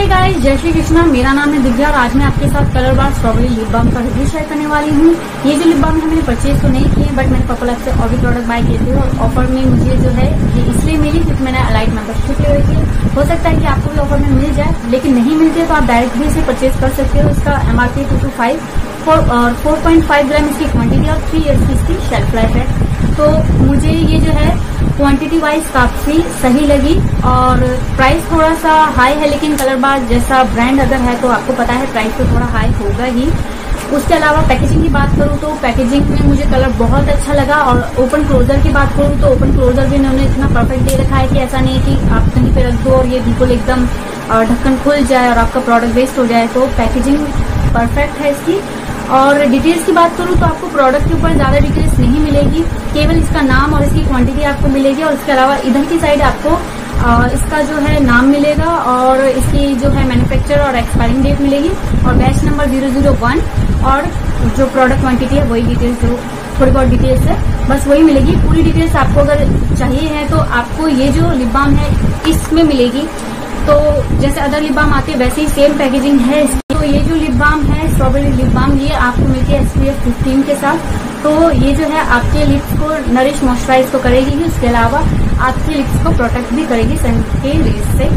Hey guys जय श्री कृष्णा। मेरा नाम है दिव्या और आज मैं आपके साथ colour bar strawberry lip balm का रिव्यू शेयर करने वाली हूँ। ये जो लिप बाम है, मैंने परचेज तो नहीं किए बट मैंने पपल से और भी प्रोडक्ट बाय किए थे और ऑफ़र में मुझे जो है, ये इसलिए मिली क्योंकि मैंने अलाइट मेंबरशिप ले रखी है हो सकता है कि आपको भी ऑफ़र में मिल जाए, लेकिन नहीं मिलते तो आप डायरेक्ट भी इसे परचेज कर सकते हो। इसका MRP two two five four point five gram इसकी क्वांटिटी और थ्री ईयर्स की इसकी शेल्फ लाइफ है। तो मुझे ये जो है क्वांटिटी वाइज काफ़ी सही लगी और प्राइस थोड़ा सा हाई है, लेकिन कलर बार जैसा ब्रांड अगर है तो आपको पता है प्राइस तो थोड़ा हाई होगा ही। उसके अलावा पैकेजिंग की बात करूँ तो पैकेजिंग में मुझे कलर बहुत अच्छा लगा और ओपन क्लोजर की बात करूँ तो ओपन क्लोजर भी उन्होंने इतना परफेक्ट दे रखा है कि ऐसा नहीं है कि आप कहीं पे रख दो और ये बिल्कुल एकदम ढक्कन खुल जाए और आपका प्रोडक्ट वेस्ट हो जाए तो पैकेजिंग परफेक्ट है इसकी। और डिटेल्स की बात करूँ तो आपको प्रोडक्ट के ऊपर ज़्यादा डिटेल्स नहीं मिलेगी। केवल इसका नाम और इसकी क्वांटिटी आपको मिलेगी और इसके अलावा इधर की साइड आपको इसका जो है नाम मिलेगा और इसकी जो है मैन्युफैक्चर और एक्सपायरिंग डेट मिलेगी और batch number zero zero one और जो प्रोडक्ट क्वांटिटी है वही डिटेल्स जो थोड़ी बहुत डिटेल्स है, बस वही मिलेगी। पूरी डिटेल्स आपको अगर चाहिए है तो आपको ये जो लिप बाम है, इसमें मिलेगी। तो जैसे अदर लिप बाम आते हैं, वैसे ही सेम पैकेजिंग है इसकी। तो ये जो लिप बाम है स्ट्रॉबेरी लिप बाम ये आपको मिलती है एसपीएफ 15 के साथ। तो ये जो है आपके लिप्स को नरिश मॉइस्चराइज तो करेगी ही, उसके अलावा आपके लिप्स को प्रोटेक्ट भी करेगी सन के रेज से।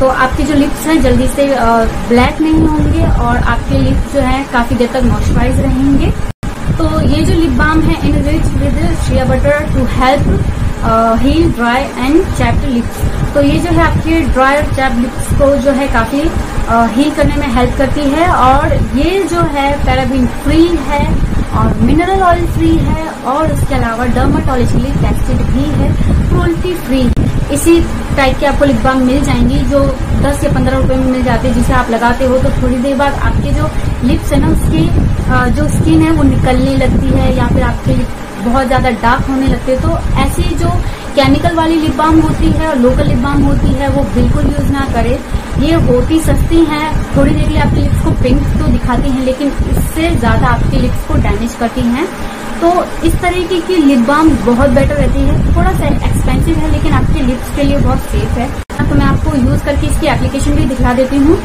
तो आपके जो लिप्स हैं, जल्दी से ब्लैक नहीं होंगे और आपके लिप्स जो है, काफ़ी देर तक मॉइस्चराइज रहेंगे। तो ये जो लिप बाम है enriched with shea butter to help heal dry and chapped lips तो ये जो है आपके ड्राई और चैप लिप्स को जो है काफ़ी हील करने में हेल्प करती है और ये जो है पैराबिन फ्री है और मिनरल ऑयल फ्री है और उसके अलावा डर्माटोलॉजिकली टेस्टेड भी है क्रोल्टी फ्री इसी टाइप के आपको लिप बाम मिल जाएँगी जो 10 या 15 रुपए में मिल जाते हैं, जिसे आप लगाते हो तो थोड़ी देर बाद आपके जो लिप्स है ना, उसकी जो स्किन है वो निकलने लगती है या फिर आपके लिप बहुत ज़्यादा डार्क होने लगते तो ऐसी जो केमिकल वाली लिप बाम होती है और लोकल लिप बाम होती है, वो बिल्कुल यूज़ ना करे। ये होती सस्ती हैं। थोड़ी देर के लिए आपके लिप्स को पिंक तो दिखाती हैं, लेकिन इससे ज़्यादा आपके लिप्स को डैमेज करती हैं। तो इस तरीके की लिप बाम बहुत बेटर रहती है। थोड़ा सा एक्सपेंसिव है, लेकिन आपके लिप्स के लिए बहुत सेफ़ है। तो मैं आपको यूज़ करके इसकी एप्लीकेशन भी दिखा देती हूँ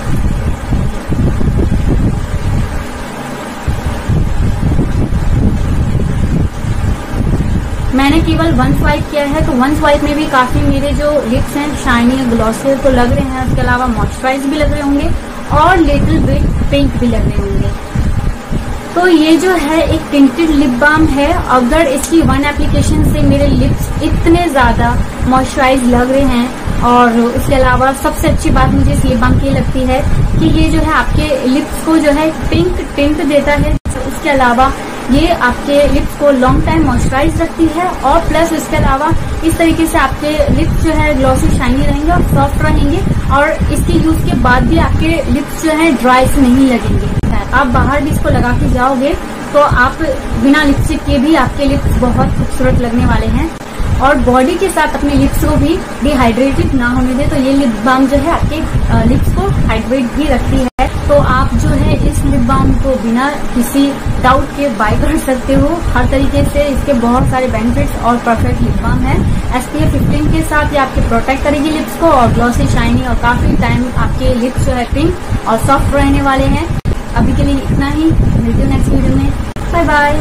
मैंने केवल वन स्वाइप किया है तो वन स्वाइप में भी काफ़ी मेरे जो लिप्स हैं शाइनी ग्लॉसी तो लग रहे हैं, उसके अलावा मॉइस्चराइज भी लग रहे होंगे और लिटिल बिट पिंक भी लग रहे होंगे। तो ये जो है, एक टिंटेड लिप बाम है। अगर इसकी वन एप्लीकेशन से मेरे लिप्स इतने ज़्यादा मॉइस्चराइज लग रहे हैं, और उसके अलावा सबसे अच्छी बात मुझे इस लिप बाम की लगती है कि ये जो है, आपके लिप्स को जो है पिंक टिंट देता है उसके अलावा ये आपके लिप्स को लॉन्ग टाइम मॉइस्चराइज रखती है और प्लस इसके अलावा इस तरीके से आपके लिप्स जो है ग्लॉसी शाइनी रहेंगे और सॉफ्ट रहेंगे और इसके यूज़ के बाद भी आपके लिप्स जो है ड्राई से नहीं लगेंगे। आप बाहर भी इसको लगा के जाओगे तो आप बिना लिपस्टिक के भी आपके लिप्स बहुत खूबसूरत लगने वाले हैं। और बॉडी के साथ अपने लिप्स को भी डिहाइड्रेटेड ना होने दे तो ये लिप बाम जो है आपके लिप्स को हाइड्रेट भी रखती है। तो आप जो है बिना किसी डाउट के बाय कर सकते हो। हर तरीके से इसके बहुत सारे बेनिफिट्स और परफेक्ट लिप बाम है। एस पी फिफ्टीन के साथ ये आपके प्रोटेक्ट करेगी लिप्स को और ग्लॉसी शाइनी और काफ़ी टाइम आपके लिप्स जो है पिंक और सॉफ्ट रहने वाले हैं। अभी के लिए इतना ही। मिलते नेक्स्ट वीडियो में। Bye bye